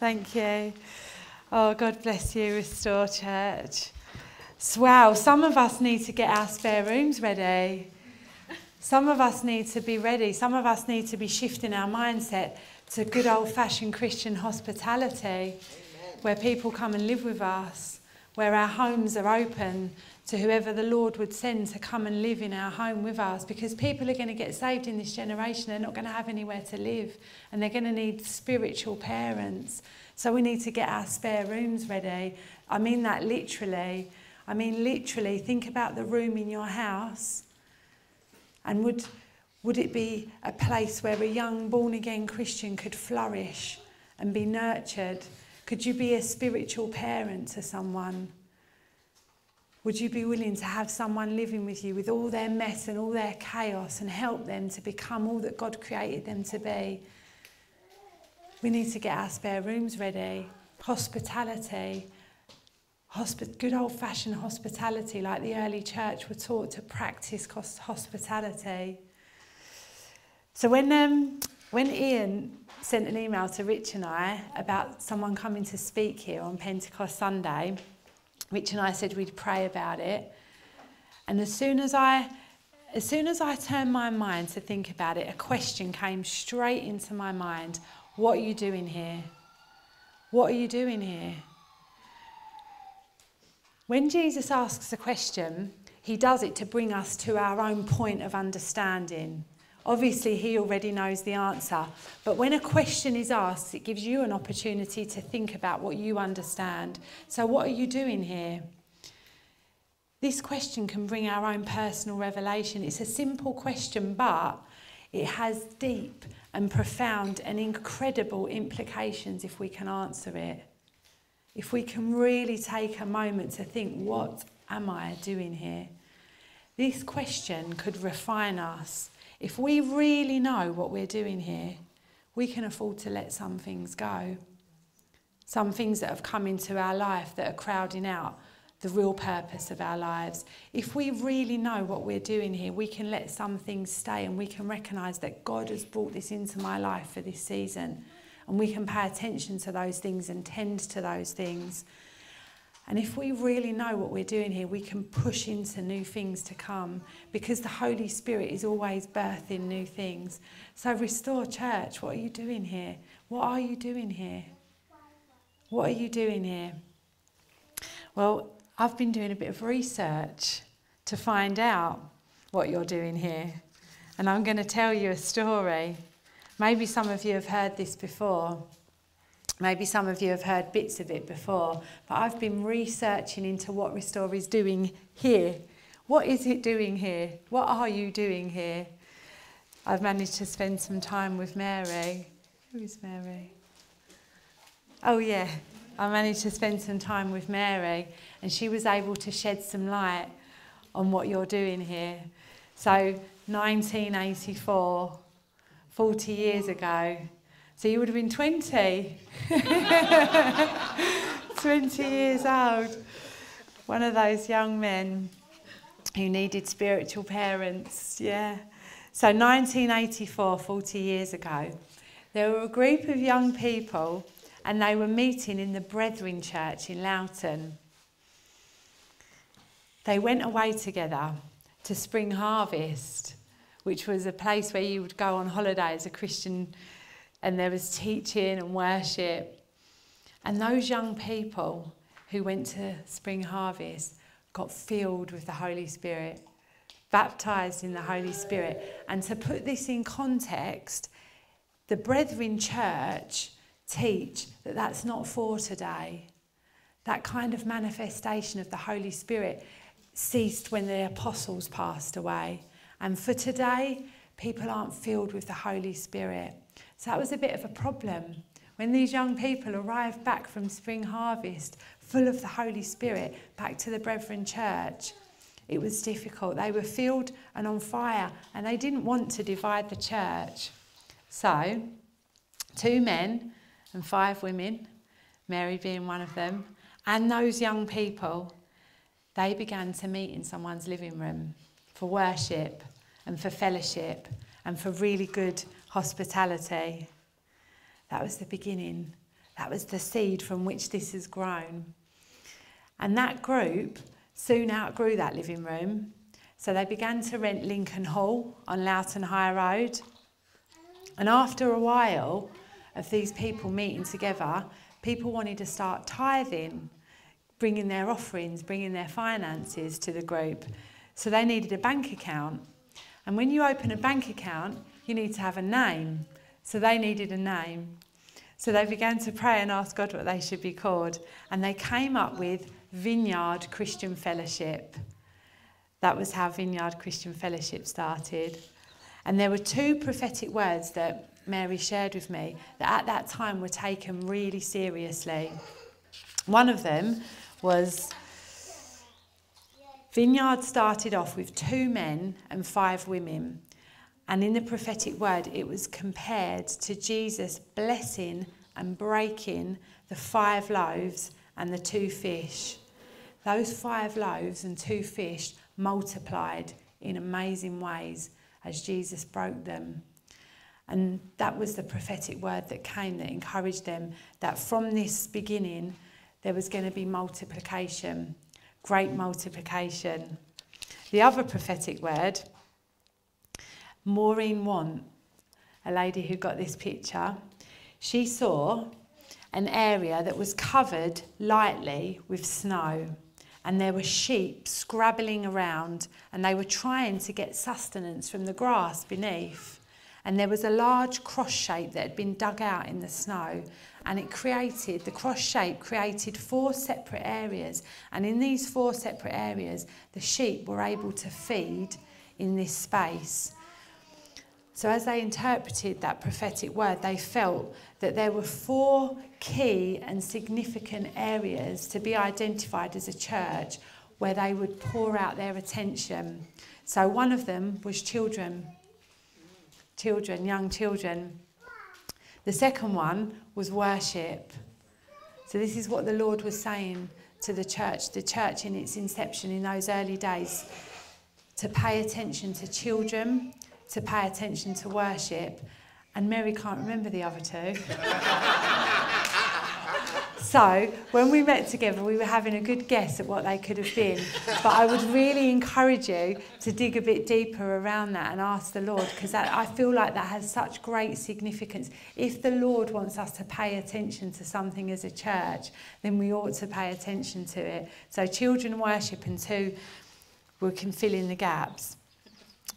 Thank you. Oh, God bless you, Restore Church. Wow, some of us need to get our spare rooms ready. Some of us need to be ready. Some of us need to be shifting our mindset to good old fashioned Christian hospitality, Amen. where people come and live with us, where our homes are open to whoever the Lord would send to come and live in our home with us because people are going to get saved in this generation. They're not going to have anywhere to live and they're going to need spiritual parents. So we need to get our spare rooms ready. I mean that literally. I mean, literally, think about the room in your house and would, would it be a place where a young born again Christian could flourish and be nurtured? Could you be a spiritual parent to someone? Would you be willing to have someone living with you with all their mess and all their chaos and help them to become all that God created them to be? We need to get our spare rooms ready. Hospitality. Hospi- good old fashioned hospitality, like the early church were taught to practice hospitality. So when, um, when Ian sent an email to Rich and I about someone coming to speak here on Pentecost Sunday, Rich and I said we'd pray about it. And as soon as I as soon as I turned my mind to think about it, a question came straight into my mind. What are you doing here? What are you doing here? When Jesus asks a question, he does it to bring us to our own point of understanding. Obviously, he already knows the answer. But when a question is asked, it gives you an opportunity to think about what you understand. So, what are you doing here? This question can bring our own personal revelation. It's a simple question, but it has deep and profound and incredible implications if we can answer it. If we can really take a moment to think, what am I doing here? This question could refine us if we really know what we're doing here, we can afford to let some things go. Some things that have come into our life that are crowding out the real purpose of our lives. If we really know what we're doing here, we can let some things stay and we can recognise that God has brought this into my life for this season. And we can pay attention to those things and tend to those things. And if we really know what we're doing here, we can push into new things to come because the Holy Spirit is always birthing new things. So, Restore Church, what are you doing here? What are you doing here? What are you doing here? Well, I've been doing a bit of research to find out what you're doing here. And I'm going to tell you a story. Maybe some of you have heard this before. Maybe some of you have heard bits of it before, but I've been researching into what Restore is doing here. What is it doing here? What are you doing here? I've managed to spend some time with Mary. Who is Mary? Oh, yeah. I managed to spend some time with Mary, and she was able to shed some light on what you're doing here. So, 1984, 40 years ago, so you would have been 20. 20 years old. One of those young men who needed spiritual parents, yeah. So 1984, 40 years ago, there were a group of young people and they were meeting in the Brethren Church in Loughton. They went away together to Spring Harvest, which was a place where you would go on holiday as a Christian and there was teaching and worship. And those young people who went to Spring Harvest got filled with the Holy Spirit, baptized in the Holy Spirit. And to put this in context, the Brethren Church teach that that's not for today. That kind of manifestation of the Holy Spirit ceased when the apostles passed away. And for today, people aren't filled with the Holy Spirit. So that was a bit of a problem. When these young people arrived back from spring harvest, full of the Holy Spirit, back to the Brethren Church, it was difficult. They were filled and on fire, and they didn't want to divide the church. So, two men and five women, Mary being one of them, and those young people, they began to meet in someone's living room for worship and for fellowship and for really good hospitality. That was the beginning. That was the seed from which this has grown. And that group soon outgrew that living room. So they began to rent Lincoln Hall on Loughton High Road. And after a while of these people meeting together, people wanted to start tithing, bringing their offerings, bringing their finances to the group. So they needed a bank account. And when you open a bank account, you need to have a name. So they needed a name. So they began to pray and ask God what they should be called. And they came up with Vineyard Christian Fellowship. That was how Vineyard Christian Fellowship started. And there were two prophetic words that Mary shared with me that at that time were taken really seriously. One of them was Vineyard started off with two men and five women. And in the prophetic word, it was compared to Jesus blessing and breaking the five loaves and the two fish. Those five loaves and two fish multiplied in amazing ways as Jesus broke them. And that was the prophetic word that came that encouraged them that from this beginning there was going to be multiplication, great multiplication. The other prophetic word Maureen Want, a lady who got this picture, she saw an area that was covered lightly with snow and there were sheep scrabbling around and they were trying to get sustenance from the grass beneath. And there was a large cross shape that had been dug out in the snow and it created, the cross shape created four separate areas. And in these four separate areas, the sheep were able to feed in this space. So, as they interpreted that prophetic word, they felt that there were four key and significant areas to be identified as a church where they would pour out their attention. So, one of them was children, children, young children. The second one was worship. So, this is what the Lord was saying to the church, the church in its inception in those early days, to pay attention to children to pay attention to worship, and Mary can't remember the other two. so when we met together, we were having a good guess at what they could have been. But I would really encourage you to dig a bit deeper around that and ask the Lord, because I feel like that has such great significance. If the Lord wants us to pay attention to something as a church, then we ought to pay attention to it. So children worship and two, we can fill in the gaps.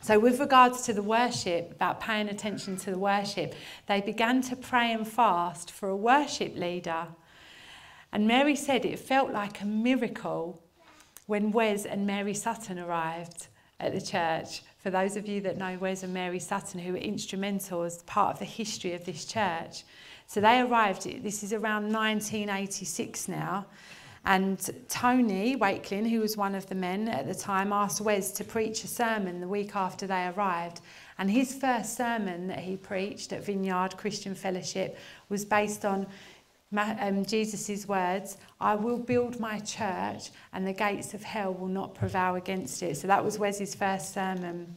So, with regards to the worship, about paying attention to the worship, they began to pray and fast for a worship leader. And Mary said it felt like a miracle when Wes and Mary Sutton arrived at the church. For those of you that know Wes and Mary Sutton, who were instrumental as part of the history of this church. So they arrived, this is around 1986 now, and Tony Wakelin, who was one of the men at the time, asked Wes to preach a sermon the week after they arrived. And his first sermon that he preached at Vineyard Christian Fellowship was based on um, Jesus' words, I will build my church and the gates of hell will not prevail against it. So that was Wes's first sermon.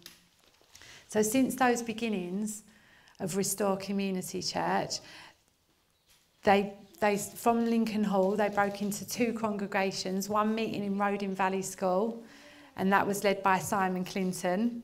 So since those beginnings of Restore Community Church, they, they, from Lincoln Hall, they broke into two congregations, one meeting in Roding Valley School, and that was led by Simon Clinton.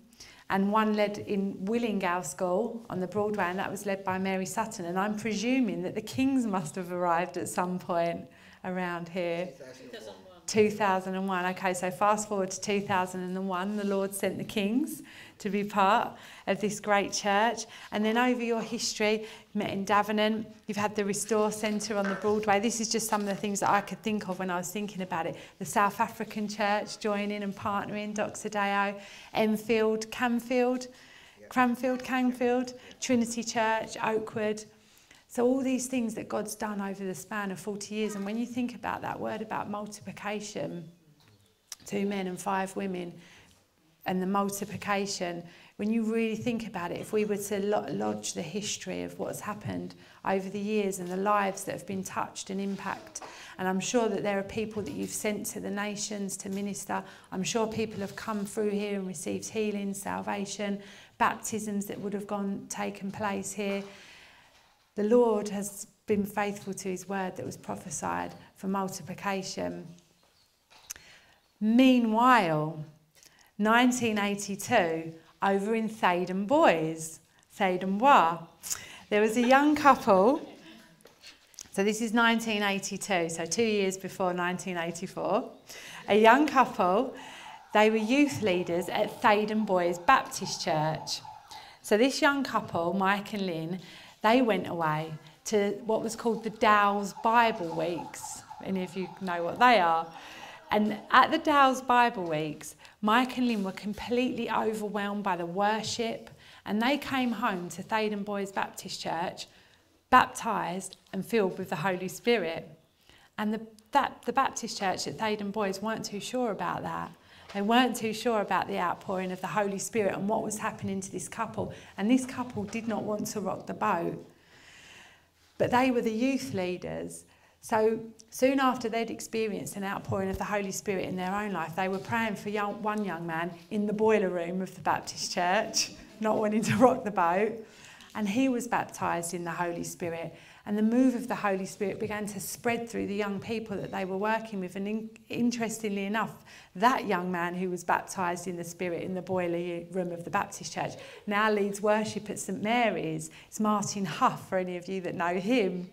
And one led in Willingale School on the Broadway, and that was led by Mary Sutton. And I'm presuming that the Kings must have arrived at some point around here. 2001. 2001. Okay, so fast forward to 2001, the Lord sent the Kings to be part of this great church. And then over your history, met in Davenant, you've had the Restore Centre on the Broadway. This is just some of the things that I could think of when I was thinking about it. The South African church joining and partnering, Doxa Deo, Enfield, Camfield, Cranfield, Canfield, Trinity Church, Oakwood. So all these things that God's done over the span of 40 years. And when you think about that word about multiplication, two men and five women, and the multiplication, when you really think about it, if we were to lo lodge the history of what's happened over the years and the lives that have been touched and impacted, and I'm sure that there are people that you've sent to the nations to minister. I'm sure people have come through here and received healing, salvation, baptisms that would have gone taken place here. The Lord has been faithful to his word that was prophesied for multiplication. Meanwhile, 1982, over in Theydon Bois, Theydon Bois, there was a young couple. So this is 1982, so two years before 1984. A young couple, they were youth leaders at Theydon Bois Baptist Church. So this young couple, Mike and Lynn, they went away to what was called the Dales Bible Weeks. Any of you know what they are? And at the Dales Bible Weeks, Mike and Lynn were completely overwhelmed by the worship, and they came home to Theydon Bois Baptist Church, baptised and filled with the Holy Spirit. And the, that, the Baptist Church at Theydon Bois weren't too sure about that. They weren't too sure about the outpouring of the Holy Spirit and what was happening to this couple. And this couple did not want to rock the boat. But they were the youth leaders so soon after they'd experienced an outpouring of the Holy Spirit in their own life, they were praying for young, one young man in the boiler room of the Baptist church, not wanting to rock the boat. And he was baptized in the Holy Spirit. And the move of the Holy Spirit began to spread through the young people that they were working with. And in, interestingly enough, that young man who was baptized in the Spirit in the boiler room of the Baptist church now leads worship at St Mary's. It's Martin Huff, for any of you that know him.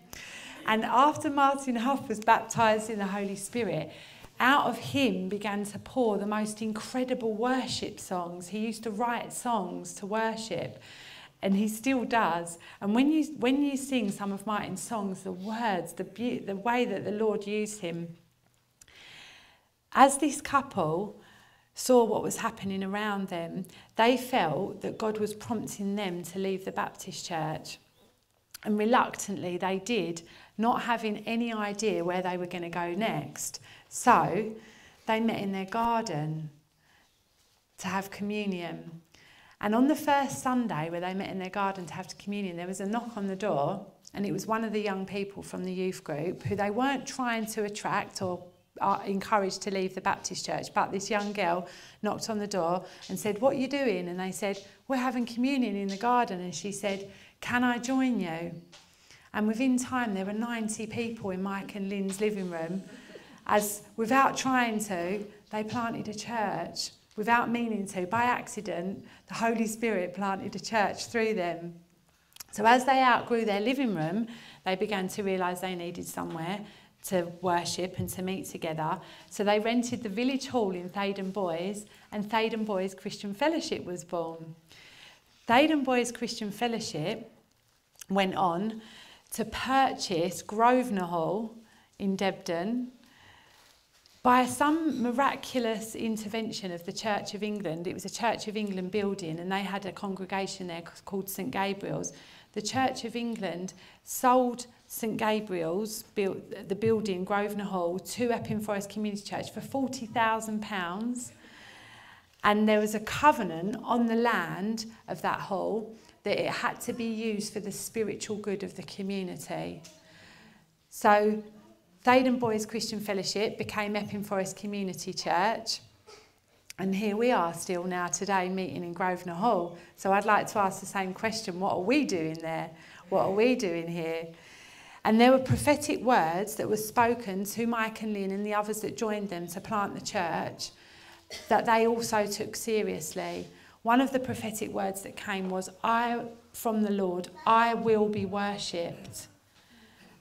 And after Martin Huff was baptized in the Holy Spirit, out of him began to pour the most incredible worship songs. He used to write songs to worship, and he still does. And when you, when you sing some of Martin's songs, the words, the, be- the way that the Lord used him, as this couple saw what was happening around them, they felt that God was prompting them to leave the Baptist church. And reluctantly, they did, not having any idea where they were going to go next. So they met in their garden to have communion. And on the first Sunday where they met in their garden to have communion, there was a knock on the door, and it was one of the young people from the youth group who they weren't trying to attract or uh, are encouraged to leave the Baptist church. But this young girl knocked on the door and said, What are you doing? And they said, We're having communion in the garden. And she said, Can I join you? And within time, there were 90 people in Mike and Lynn's living room. As without trying to, they planted a church. Without meaning to, by accident, the Holy Spirit planted a church through them. So as they outgrew their living room, they began to realise they needed somewhere to worship and to meet together. So they rented the village hall in Theydon Bois, and Theydon Bois Christian Fellowship was born. Theydon Bois Christian Fellowship went on to purchase Grosvenor Hall in Debden by some miraculous intervention of the Church of England. It was a Church of England building and they had a congregation there called St Gabriel's. The Church of England sold St Gabriel's, built, the building, Grosvenor Hall, to Epping Forest Community Church for £40,000. And there was a covenant on the land of that hall that it had to be used for the spiritual good of the community. So Theydon Bois Christian Fellowship became Epping Forest Community Church. And here we are still now today meeting in Grosvenor Hall. So I'd like to ask the same question what are we doing there? What are we doing here? And there were prophetic words that were spoken to Mike and Lynn and the others that joined them to plant the church that they also took seriously. One of the prophetic words that came was, I, from the Lord, I will be worshipped.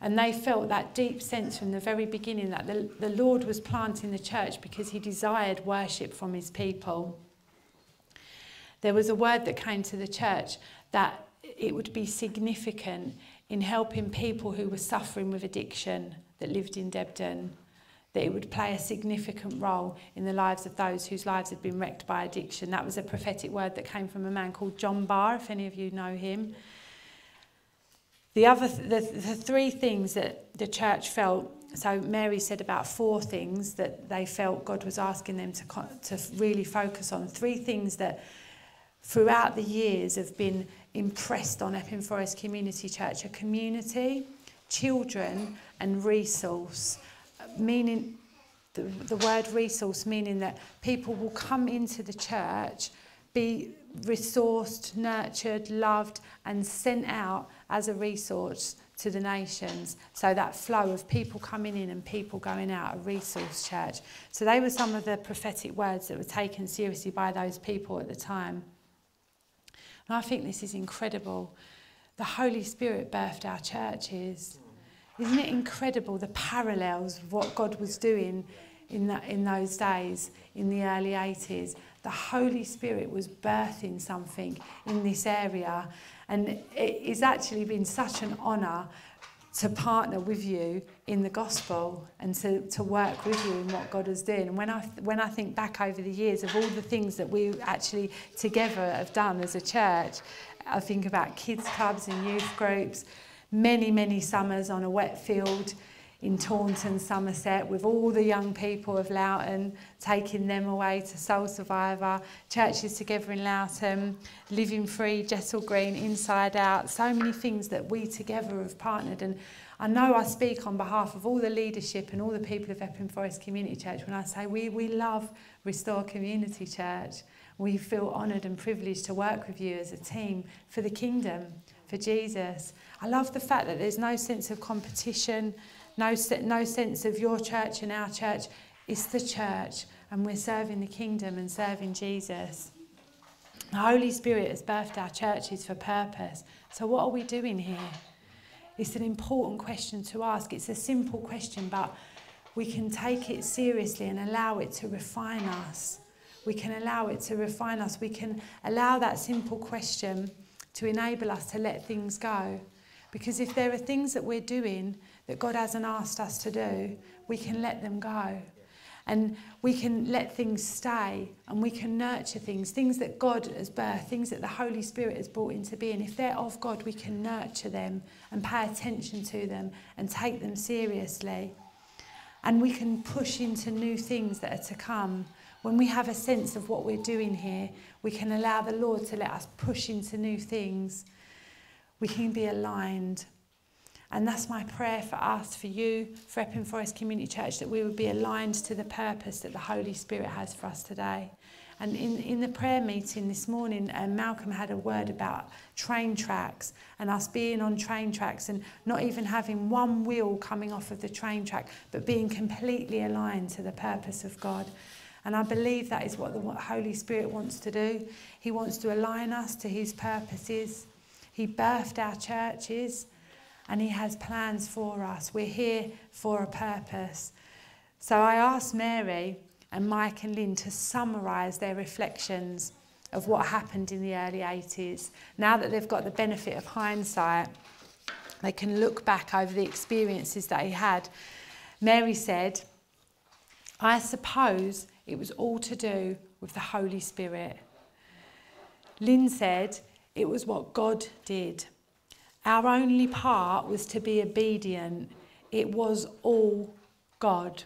And they felt that deep sense from the very beginning that the, the Lord was planting the church because he desired worship from his people. There was a word that came to the church that it would be significant in helping people who were suffering with addiction that lived in Debden. That it would play a significant role in the lives of those whose lives had been wrecked by addiction. That was a prophetic word that came from a man called John Barr, if any of you know him. The other, th- the, the three things that the church felt, so Mary said about four things that they felt God was asking them to, to really focus on. Three things that throughout the years have been impressed on Epping Forest Community Church a community, children, and resource meaning the, the word resource, meaning that people will come into the church, be resourced, nurtured, loved, and sent out as a resource to the nations. So that flow of people coming in and people going out, a resource church. So they were some of the prophetic words that were taken seriously by those people at the time. And I think this is incredible. The Holy Spirit birthed our churches. Mm. Isn't it incredible the parallels of what God was doing in, that, in those days, in the early 80s? The Holy Spirit was birthing something in this area. And it's actually been such an honour to partner with you in the gospel and to, to work with you in what God is doing. And when I, when I think back over the years of all the things that we actually together have done as a church, I think about kids' clubs and youth groups, many, many summers on a wet field in Taunton, Somerset, with all the young people of Loughton, taking them away to Soul Survivor, churches together in Loughton, Living Free, Jessel Green, Inside Out, so many things that we together have partnered. And I know I speak on behalf of all the leadership and all the people of Epping Forest Community Church when I say we, we love Restore Community Church. We feel honoured and privileged to work with you as a team for the kingdom, for Jesus. I love the fact that there's no sense of competition, no, no sense of your church and our church. It's the church, and we're serving the kingdom and serving Jesus. The Holy Spirit has birthed our churches for purpose. So, what are we doing here? It's an important question to ask. It's a simple question, but we can take it seriously and allow it to refine us. We can allow it to refine us. We can allow that simple question to enable us to let things go. Because if there are things that we're doing that God hasn't asked us to do, we can let them go. And we can let things stay and we can nurture things, things that God has birthed, things that the Holy Spirit has brought into being. If they're of God, we can nurture them and pay attention to them and take them seriously. And we can push into new things that are to come. When we have a sense of what we're doing here, we can allow the Lord to let us push into new things. We can be aligned. And that's my prayer for us, for you, for Epping Forest Community Church, that we would be aligned to the purpose that the Holy Spirit has for us today. And in, in the prayer meeting this morning, uh, Malcolm had a word about train tracks and us being on train tracks and not even having one wheel coming off of the train track, but being completely aligned to the purpose of God. And I believe that is what the Holy Spirit wants to do. He wants to align us to His purposes. He birthed our churches and He has plans for us. We're here for a purpose. So I asked Mary and Mike and Lynn to summarise their reflections of what happened in the early 80s. Now that they've got the benefit of hindsight, they can look back over the experiences that he had. Mary said, I suppose it was all to do with the Holy Spirit. Lynn said, it was what God did. Our only part was to be obedient. It was all God.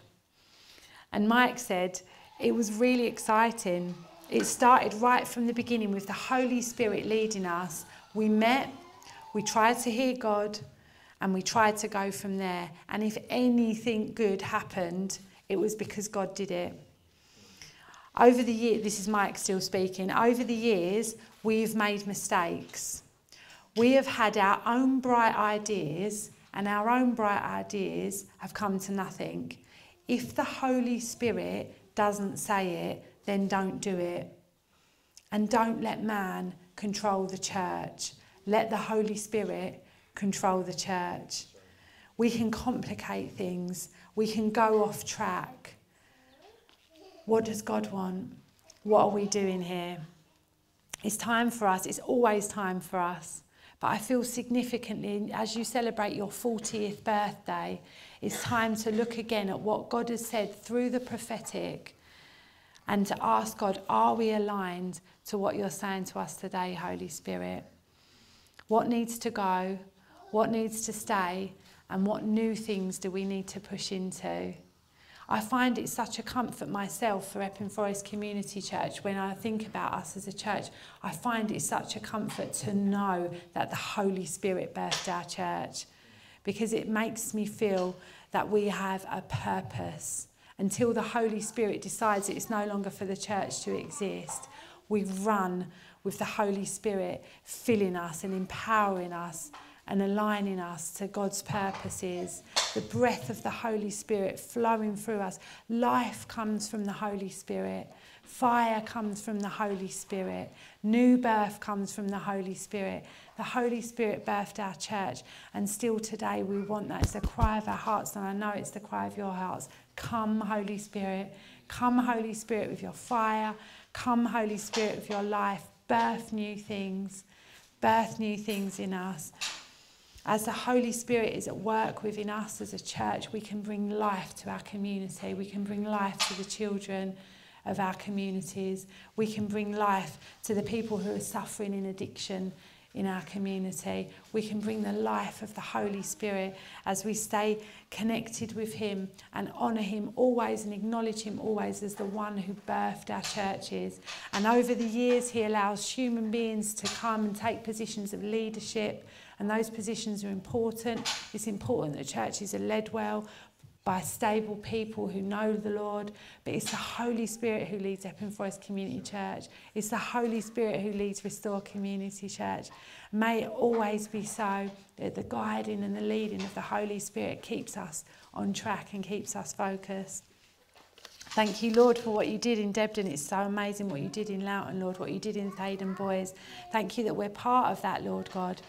And Mike said, it was really exciting. It started right from the beginning with the Holy Spirit leading us. We met, we tried to hear God, and we tried to go from there. And if anything good happened, it was because God did it. Over the year, this is Mike still speaking. Over the years, we've made mistakes. We have had our own bright ideas, and our own bright ideas have come to nothing. If the Holy Spirit doesn't say it, then don't do it. And don't let man control the church. Let the Holy Spirit control the church. We can complicate things, we can go off track. What does God want? What are we doing here? It's time for us, it's always time for us but I feel significantly, as you celebrate your 40th birthday, it's time to look again at what God has said through the prophetic and to ask God, are we aligned to what you're saying to us today, Holy Spirit? What needs to go? What needs to stay? And what new things do we need to push into? I find it such a comfort myself for Epping Forest Community Church when I think about us as a church. I find it such a comfort to know that the Holy Spirit birthed our church because it makes me feel that we have a purpose. Until the Holy Spirit decides it's no longer for the church to exist, we run with the Holy Spirit filling us and empowering us and aligning us to God's purposes. The breath of the Holy Spirit flowing through us. Life comes from the Holy Spirit. Fire comes from the Holy Spirit. New birth comes from the Holy Spirit. The Holy Spirit birthed our church, and still today we want that. It's the cry of our hearts, and I know it's the cry of your hearts. Come, Holy Spirit. Come, Holy Spirit, with your fire. Come, Holy Spirit, with your life. Birth new things. Birth new things in us. as the Holy Spirit is at work within us as a church, we can bring life to our community. We can bring life to the children of our communities. We can bring life to the people who are suffering in addiction in our community. We can bring the life of the Holy Spirit as we stay connected with Him and honour Him always and acknowledge Him always as the one who birthed our churches. And over the years, He allows human beings to come and take positions of leadership and those positions are important. It's important that churches are led well by stable people who know the Lord, but it's the Holy Spirit who leads Epping Forest Community Church. It's the Holy Spirit who leads Restore Community Church. May it always be so that the guiding and the leading of the Holy Spirit keeps us on track and keeps us focused. Thank you, Lord, for what you did in Debden. It's so amazing what you did in Loughton, Lord, what you did in Theydon Bois. Thank you that we're part of that, Lord God.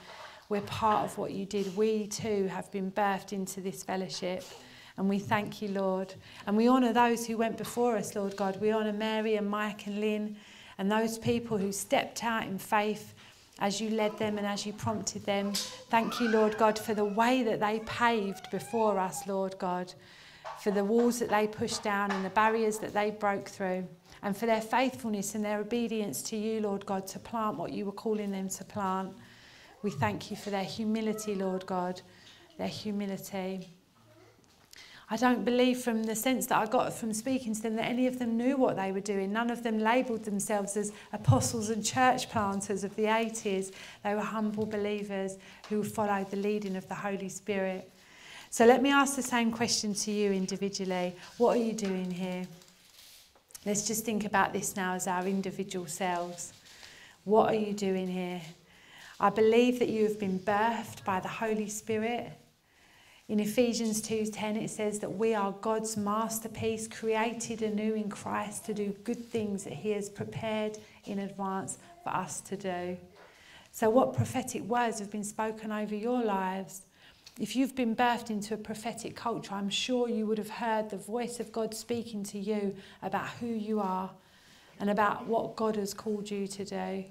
We're part of what you did. We too have been birthed into this fellowship. And we thank you, Lord. And we honour those who went before us, Lord God. We honour Mary and Mike and Lynn and those people who stepped out in faith as you led them and as you prompted them. Thank you, Lord God, for the way that they paved before us, Lord God, for the walls that they pushed down and the barriers that they broke through, and for their faithfulness and their obedience to you, Lord God, to plant what you were calling them to plant. We thank you for their humility, Lord God, their humility. I don't believe from the sense that I got from speaking to them that any of them knew what they were doing. None of them labelled themselves as apostles and church planters of the 80s. They were humble believers who followed the leading of the Holy Spirit. So let me ask the same question to you individually. What are you doing here? Let's just think about this now as our individual selves. What are you doing here? I believe that you have been birthed by the Holy Spirit. In Ephesians 2:10 it says that we are God's masterpiece created anew in Christ to do good things that he has prepared in advance for us to do. So what prophetic words have been spoken over your lives? If you've been birthed into a prophetic culture, I'm sure you would have heard the voice of God speaking to you about who you are and about what God has called you to do.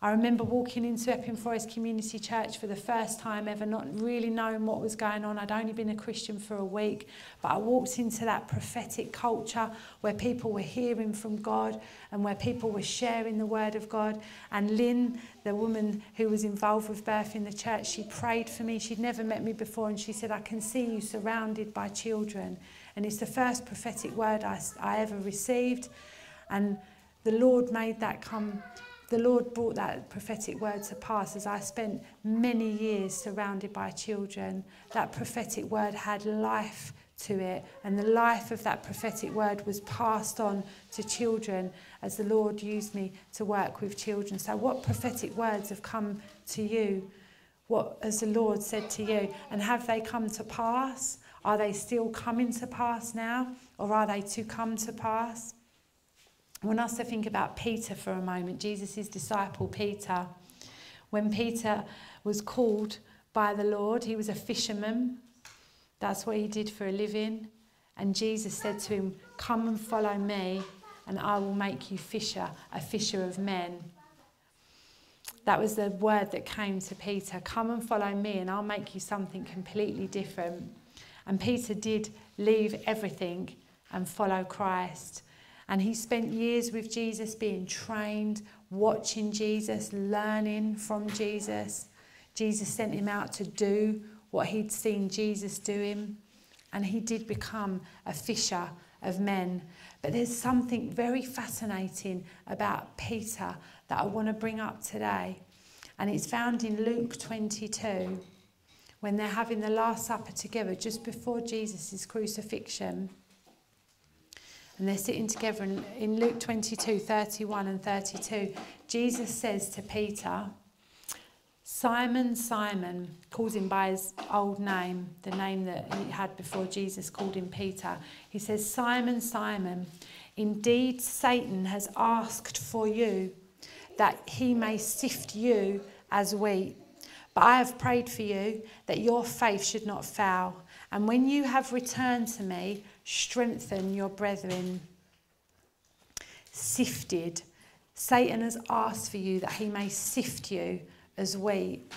I remember walking into Epping Forest Community Church for the first time ever, not really knowing what was going on. I'd only been a Christian for a week, but I walked into that prophetic culture where people were hearing from God and where people were sharing the word of God. And Lynn, the woman who was involved with birth in the church, she prayed for me. She'd never met me before, and she said, I can see you surrounded by children. And it's the first prophetic word I, I ever received. And the Lord made that come the Lord brought that prophetic word to pass as I spent many years surrounded by children. That prophetic word had life to it, and the life of that prophetic word was passed on to children as the Lord used me to work with children. So, what prophetic words have come to you? What has the Lord said to you? And have they come to pass? Are they still coming to pass now, or are they to come to pass? I want us to think about Peter for a moment, Jesus' disciple Peter. When Peter was called by the Lord, he was a fisherman. That's what he did for a living. And Jesus said to him, Come and follow me, and I will make you fisher, a fisher of men. That was the word that came to Peter Come and follow me, and I'll make you something completely different. And Peter did leave everything and follow Christ. And he spent years with Jesus, being trained, watching Jesus, learning from Jesus. Jesus sent him out to do what he'd seen Jesus doing. And he did become a fisher of men. But there's something very fascinating about Peter that I want to bring up today. And it's found in Luke 22 when they're having the Last Supper together just before Jesus' crucifixion. And they're sitting together. And in Luke 22 31 and 32, Jesus says to Peter, Simon, Simon, calls him by his old name, the name that he had before Jesus called him Peter. He says, Simon, Simon, indeed Satan has asked for you that he may sift you as wheat. But I have prayed for you that your faith should not fail. And when you have returned to me, strengthen your brethren. Sifted. Satan has asked for you that he may sift you as wheat.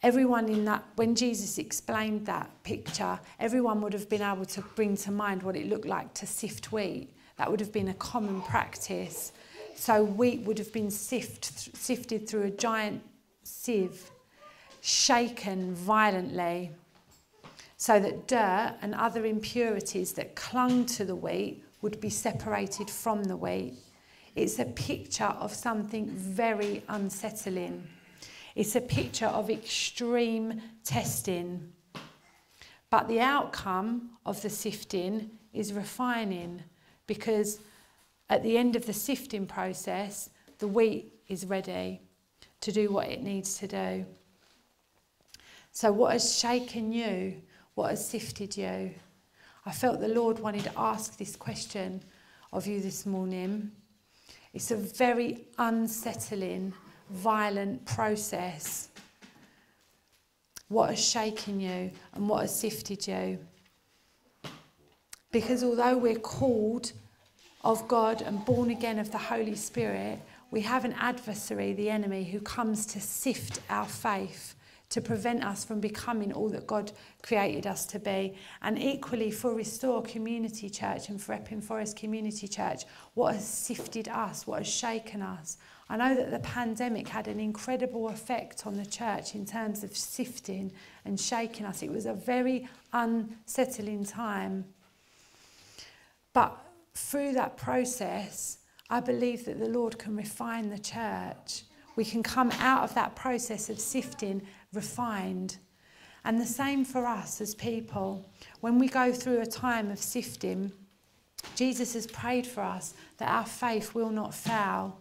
Everyone in that, when Jesus explained that picture, everyone would have been able to bring to mind what it looked like to sift wheat. That would have been a common practice. So wheat would have been sift, sifted through a giant sieve, shaken violently, so that dirt and other impurities that clung to the wheat would be separated from the wheat. It's a picture of something very unsettling. It's a picture of extreme testing. But the outcome of the sifting is refining because at the end of the sifting process, the wheat is ready to do what it needs to do. So, what has shaken you? What has sifted you? I felt the Lord wanted to ask this question of you this morning. It's a very unsettling, violent process. What has shaken you and what has sifted you? Because although we're called of God and born again of the Holy Spirit, we have an adversary, the enemy, who comes to sift our faith to prevent us from becoming all that God created us to be. And equally for Restore Community Church and for Epping Forest Community Church, what has sifted us, what has shaken us. I know that the pandemic had an incredible effect on the church in terms of sifting and shaking us. It was a very unsettling time. But through that process, I believe that the Lord can refine the church. We can come out of that process of sifting refined. And the same for us as people. When we go through a time of sifting, Jesus has prayed for us that our faith will not fail.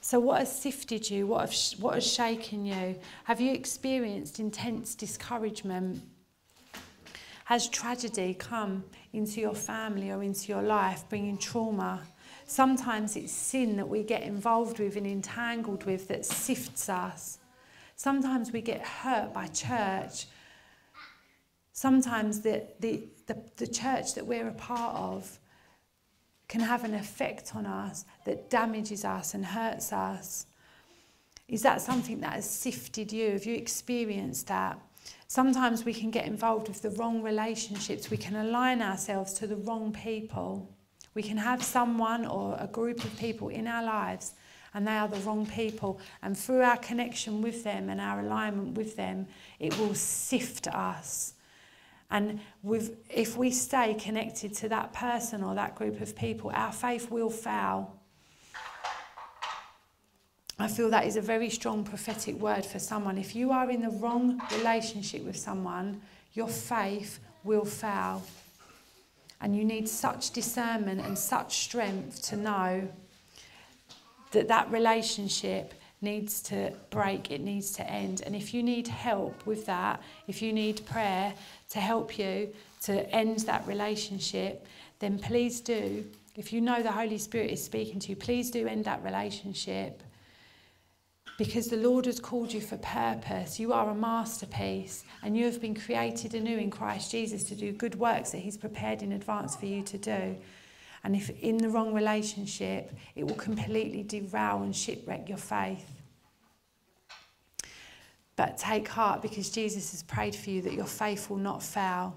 So, what has sifted you? What, have, what has shaken you? Have you experienced intense discouragement? Has tragedy come into your family or into your life, bringing trauma? Sometimes it's sin that we get involved with and entangled with that sifts us. Sometimes we get hurt by church. Sometimes the, the, the, the church that we're a part of can have an effect on us that damages us and hurts us. Is that something that has sifted you? Have you experienced that? Sometimes we can get involved with the wrong relationships. We can align ourselves to the wrong people. We can have someone or a group of people in our lives and they are the wrong people. And through our connection with them and our alignment with them, it will sift us. And if we stay connected to that person or that group of people, our faith will fail. I feel that is a very strong prophetic word for someone. If you are in the wrong relationship with someone, your faith will fail. And you need such discernment and such strength to know that that relationship needs to break, it needs to end. And if you need help with that, if you need prayer to help you to end that relationship, then please do. If you know the Holy Spirit is speaking to you, please do end that relationship. Because the Lord has called you for purpose. You are a masterpiece and you have been created anew in Christ Jesus to do good works that He's prepared in advance for you to do. And if in the wrong relationship, it will completely derail and shipwreck your faith. But take heart because Jesus has prayed for you that your faith will not fail.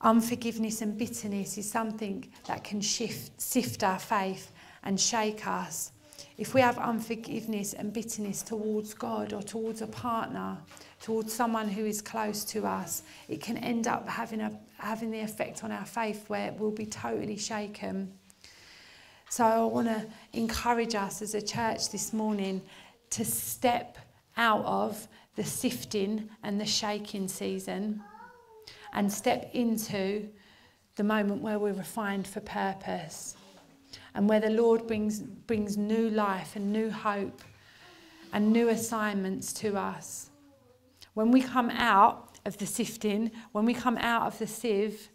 Unforgiveness and bitterness is something that can shift, sift our faith and shake us. If we have unforgiveness and bitterness towards God or towards a partner, towards someone who is close to us, it can end up having, a, having the effect on our faith where it will be totally shaken. So I want to encourage us as a church this morning to step out of the sifting and the shaking season and step into the moment where we're refined for purpose. And where the Lord brings, brings new life and new hope and new assignments to us. When we come out of the sifting, when we come out of the sieve,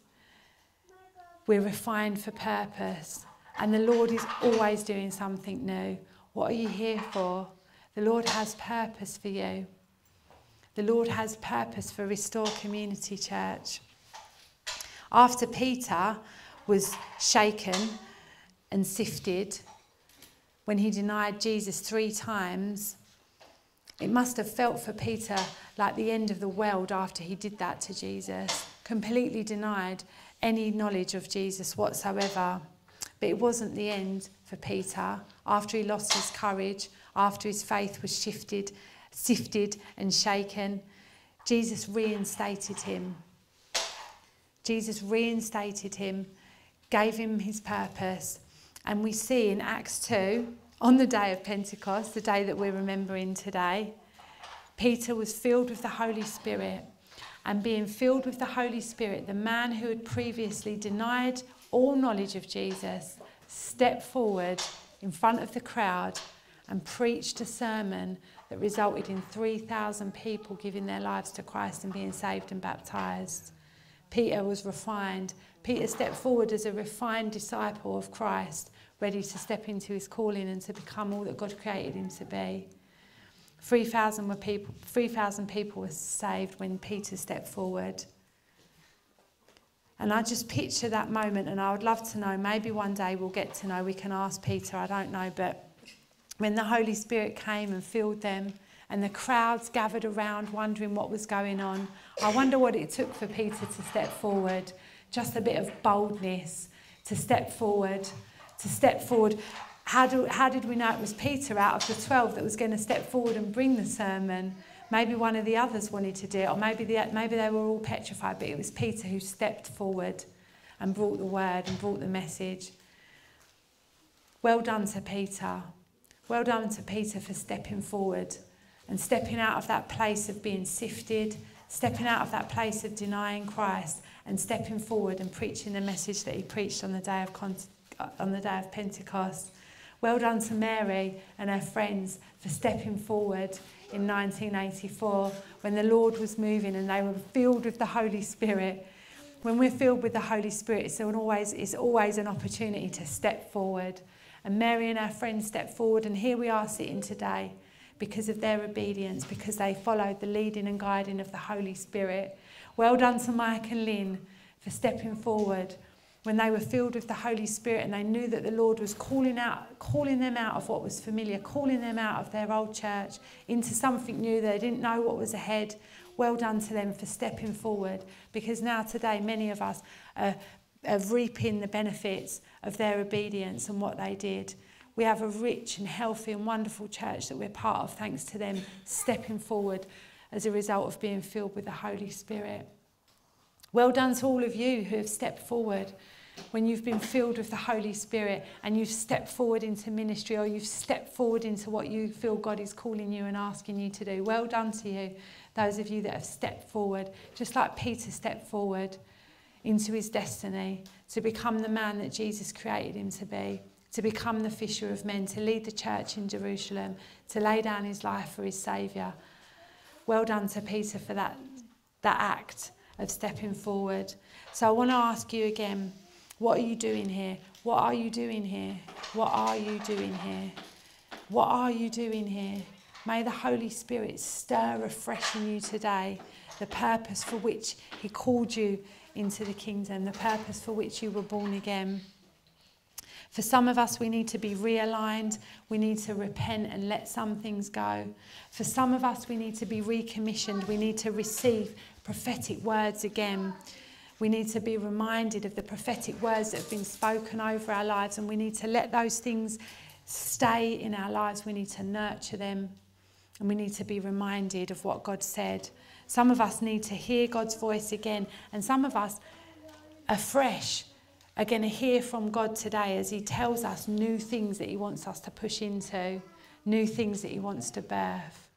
we're refined for purpose. And the Lord is always doing something new. What are you here for? The Lord has purpose for you. The Lord has purpose for Restore Community Church. After Peter was shaken and sifted, when he denied Jesus three times, it must have felt for Peter like the end of the world after he did that to Jesus, completely denied any knowledge of Jesus whatsoever. But it wasn't the end for Peter. After he lost his courage, after his faith was shifted, sifted and shaken, Jesus reinstated him. Jesus reinstated him, gave him his purpose. And we see in Acts 2, on the day of Pentecost, the day that we're remembering today, Peter was filled with the Holy Spirit. And being filled with the Holy Spirit, the man who had previously denied all knowledge of Jesus stepped forward in front of the crowd and preached a sermon that resulted in 3,000 people giving their lives to Christ and being saved and baptized. Peter was refined. Peter stepped forward as a refined disciple of Christ, ready to step into his calling and to become all that God created him to be. 3,000 were people 3,000 people were saved when Peter stepped forward. And I just picture that moment, and I would love to know. Maybe one day we'll get to know. We can ask Peter, I don't know. But when the Holy Spirit came and filled them, and the crowds gathered around wondering what was going on, I wonder what it took for Peter to step forward. Just a bit of boldness to step forward, to step forward. How, do, how did we know it was Peter out of the 12 that was going to step forward and bring the sermon? Maybe one of the others wanted to do it, or maybe, the, maybe they were all petrified, but it was Peter who stepped forward and brought the word and brought the message. Well done to Peter. Well done to Peter for stepping forward and stepping out of that place of being sifted, stepping out of that place of denying Christ and stepping forward and preaching the message that he preached on the day of, uh, on the day of Pentecost. Well done to Mary and her friends for stepping forward in 1984 when the Lord was moving and they were filled with the Holy Spirit. When we're filled with the Holy Spirit, it's always, it's always an opportunity to step forward. And Mary and her friends stepped forward, and here we are sitting today because of their obedience, because they followed the leading and guiding of the Holy Spirit. Well done to Mike and Lynn for stepping forward when they were filled with the Holy Spirit and they knew that the Lord was calling out, calling them out of what was familiar, calling them out of their old church into something new. They didn't know what was ahead. Well done to them for stepping forward because now today many of us are, are reaping the benefits of their obedience and what they did. We have a rich and healthy and wonderful church that we're part of thanks to them stepping forward as a result of being filled with the Holy Spirit. Well done to all of you who have stepped forward when you've been filled with the Holy Spirit and you've stepped forward into ministry or you've stepped forward into what you feel God is calling you and asking you to do. Well done to you, those of you that have stepped forward, just like Peter stepped forward into his destiny to become the man that Jesus created him to be, to become the fisher of men, to lead the church in Jerusalem, to lay down his life for his Saviour. Well done to Peter for that, that act of stepping forward. So I want to ask you again what are you doing here? What are you doing here? What are you doing here? What are you doing here? May the Holy Spirit stir afresh in you today the purpose for which He called you into the kingdom, the purpose for which you were born again. For some of us, we need to be realigned. We need to repent and let some things go. For some of us, we need to be recommissioned. We need to receive prophetic words again. We need to be reminded of the prophetic words that have been spoken over our lives, and we need to let those things stay in our lives. We need to nurture them, and we need to be reminded of what God said. Some of us need to hear God's voice again, and some of us, afresh, are going to hear from God today as He tells us new things that He wants us to push into, new things that He wants to birth.